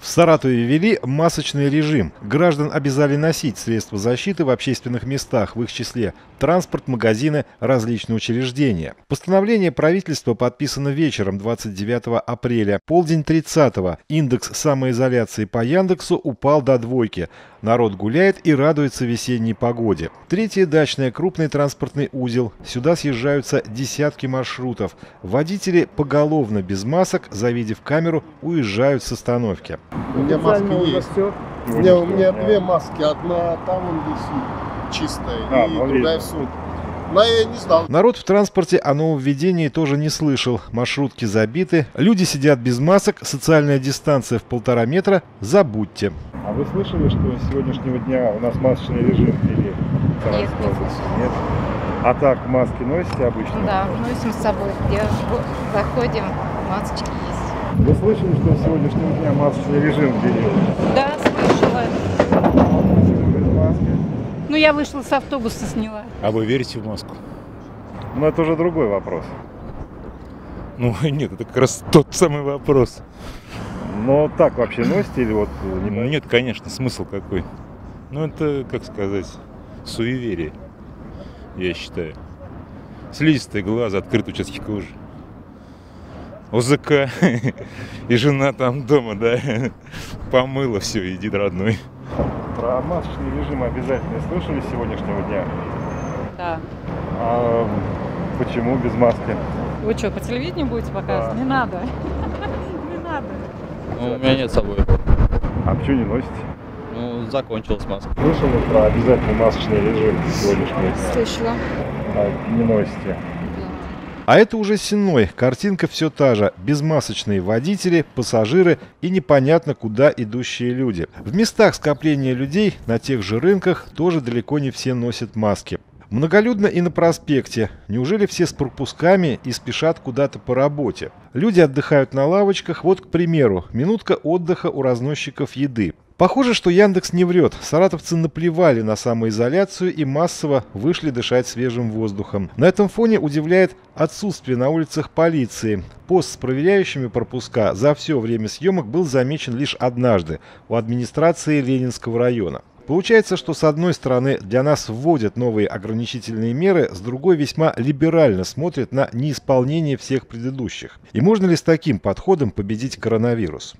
В Саратове ввели масочный режим. Граждан обязали носить средства защиты в общественных местах, в их числе транспорт, магазины, различные учреждения. Постановление правительства подписано вечером 29 апреля. Полдень 30 индекс самоизоляции по Яндексу упал до двойки. Народ гуляет и радуется весенней погоде. Третья дачная крупный транспортный узел. Сюда съезжаются десятки маршрутов. Водители поголовно без масок, завидев камеру, уезжают с остановки. У меня маски есть. У меня, у меня две маски. Одна там он висит, чистая, А, и ну, другая видно. в сумке. Но я не знал. Народ в транспорте о нововведении тоже не слышал. Маршрутки забиты, люди сидят без масок, социальная дистанция в полтора метра. Забудьте. А вы слышали, что с сегодняшнего дня у нас масочный режим Саратовской Нет, не области? слышала. Нет? А так маски носите обычно? Да, носим с собой. Где заходим, масочки есть. Вы слышали, что с сегодняшнего дня масочный режим ввели? Да, слышала. Ну, я вышла с автобуса, сняла. А вы верите в маску? Но это уже другой вопрос. Ну нет, это как раз тот самый вопрос. Но так вообще носите или вот не Ну, нет, конечно, смысл какой? Ну это, как сказать, суеверие, я считаю. Слизистые глаза, открытые участки кожи. ОЗК и жена там дома, да, помыла все, иди, родной. Про масочный режим обязательно слышали с сегодняшнего дня? Да. А почему без маски? Вы что, по телевидению будете показывать? Да. Не надо. Не надо. Ну, у меня нет с собой. А почему не носите? Ну, закончилась маска. Слышали про обязательный масочный режим сегодняшний? Слышала. А не носите. А это уже Сенной. Картинка все та же. Безмасочные водители, пассажиры и непонятно куда идущие люди. В местах скопления людей на тех же рынках тоже далеко не все носят маски. Многолюдно и на проспекте. Неужели все с пропусками и спешат куда-то по работе? Люди отдыхают на лавочках. Вот, к примеру, минутка отдыха у разносчиков еды. Похоже, что Яндекс не врет. Саратовцы наплевали на самоизоляцию и массово вышли дышать свежим воздухом. На этом фоне удивляет отсутствие на улицах полиции. Пост с проверяющими пропуска за все время съемок был замечен лишь однажды у администрации Ленинского района. Получается, что с одной стороны для нас вводят новые ограничительные меры, с другой весьма либерально смотрят на неисполнение всех предыдущих. И можно ли с таким подходом победить коронавирус?